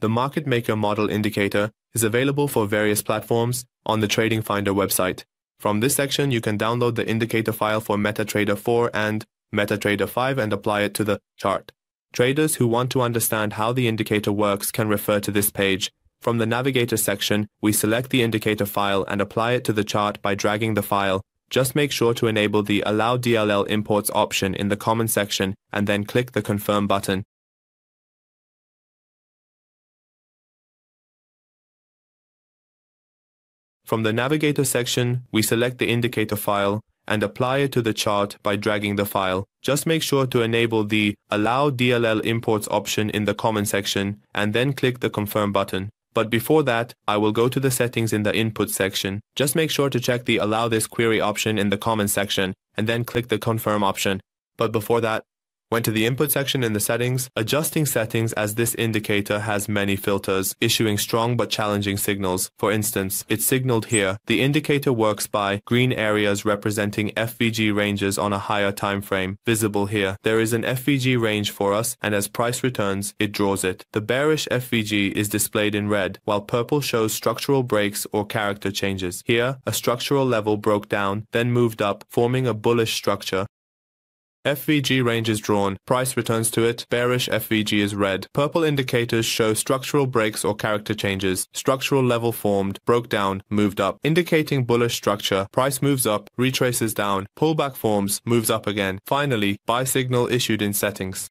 The Market Maker Model Indicator is available for various platforms on the Trading Finder website. From this section, you can download the indicator file for MetaTrader 4 and MetaTrader 5 and apply it to the chart. Traders who want to understand how the indicator works can refer to this page. From the Navigator section, we select the indicator file and apply it to the chart by dragging the file. Just make sure to enable the Allow DLL Imports option in the Common section and then click the Confirm button. From the Navigator section, we select the indicator file and apply it to the chart by dragging the file. Just make sure to enable the Allow DLL Imports option in the Common section and then click the Confirm button. But before that, I will go to the settings in the Input section. Just make sure to check the Allow this query option in the Common section and then click the Confirm option. But before that, Went to the input section in the settings, adjusting settings as this indicator has many filters, issuing strong but challenging signals. For instance, it's signaled here. The indicator works by green areas representing FVG ranges on a higher time frame, visible here. There is an FVG range for us, and as price returns, it draws it. The bearish FVG is displayed in red, while purple shows structural breaks or character changes. Here, a structural level broke down, then moved up, forming a bullish structure. FVG range is drawn, price returns to it, bearish FVG is red. Purple indicators show structural breaks or character changes. Structural level formed, broke down, moved up. Indicating bullish structure, price moves up, retraces down, pullback forms, moves up again. Finally, buy signal issued in settings.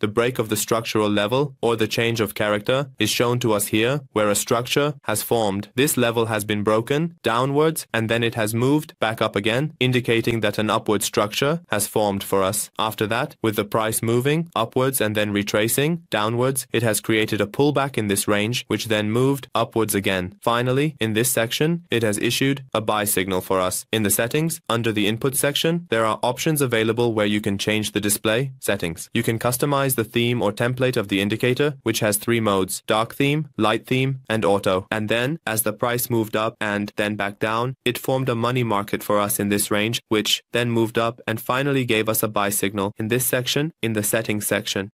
The break of the structural level, or the change of character, is shown to us here, where a structure has formed. This level has been broken downwards, and then it has moved back up again, indicating that an upward structure has formed for us. After that, with the price moving upwards and then retracing downwards, it has created a pullback in this range, which then moved upwards again. Finally, in this section, it has issued a buy signal for us. In the settings, under the input section, there are options available where you can change the display settings. You can customize customize the theme or template of the indicator, which has three modes, dark theme, light theme, and auto. And then, as the price moved up and then back down, it formed a money market for us in this range, which then moved up and finally gave us a buy signal in this section, in the settings section.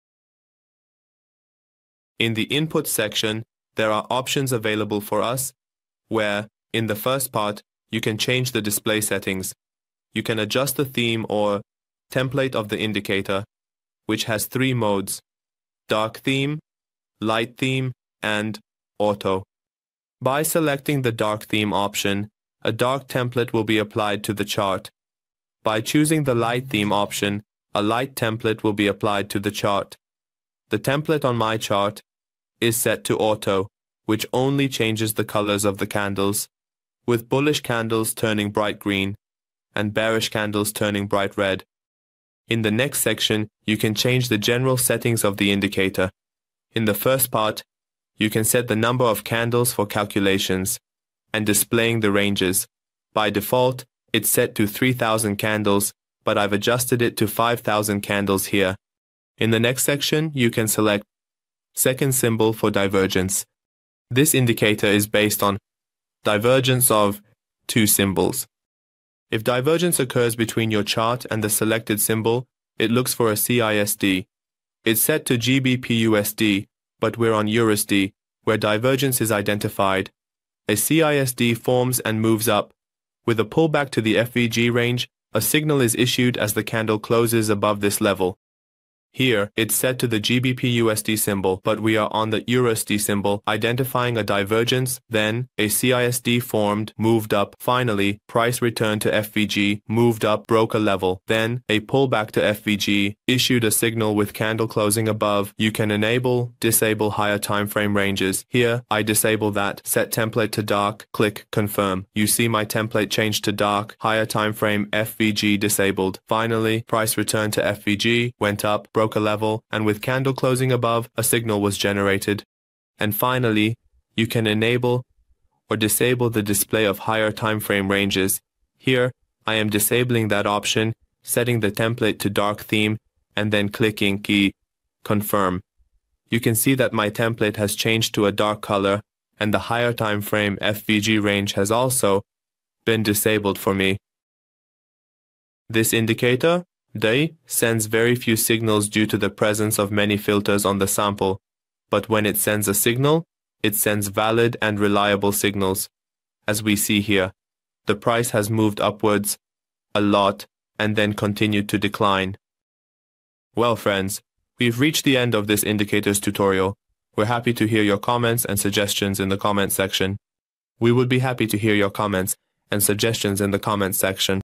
In the input section, there are options available for us, where, in the first part, you can change the display settings. You can adjust the theme or template of the indicator which has three modes, dark theme, light theme, and auto. By selecting the dark theme option, a dark template will be applied to the chart. By choosing the light theme option, a light template will be applied to the chart. The template on my chart is set to auto, which only changes the colors of the candles, with bullish candles turning bright green and bearish candles turning bright red. In the next section, you can change the general settings of the indicator. In the first part, you can set the number of candles for calculations and displaying the ranges. By default, it's set to 3000 candles, but I've adjusted it to 5000 candles here. In the next section, you can select second symbol for divergence. This indicator is based on divergence of two symbols. If divergence occurs between your chart and the selected symbol, it looks for a CISD. It's set to GBPUSD, but we're on USD, where divergence is identified. A CISD forms and moves up. With a pullback to the FVG range, a signal is issued as the candle closes above this level. Here, it's set to the GBP-USD symbol, but we are on the EURUSD symbol, identifying a divergence, then a CISD formed, moved up, finally, price returned to FVG, moved up, broke a level, then a pullback to FVG, issued a signal with candle closing above. You can enable, disable higher time frame ranges. Here, I disable that, set template to dark, click confirm. You see my template changed to dark, higher time frame FVG disabled. Finally, price returned to FVG, went up, broke a level, and with candle closing above, a signal was generated. And finally, you can enable or disable the display of higher time frame ranges. Here, I am disabling that option, setting the template to dark theme, and then clicking key confirm. You can see that my template has changed to a dark color, and the higher time frame FVG range has also been disabled for me. This indicator Day sends very few signals due to the presence of many filters on the sample. but when it sends a signal, it sends valid and reliable signals. As we see here, the price has moved upwards a lot and then continued to decline. Well, friends, we've reached the end of this indicators tutorial. We're happy to hear your comments and suggestions in the comment section. We would be happy to hear your comments and suggestions in the comments section.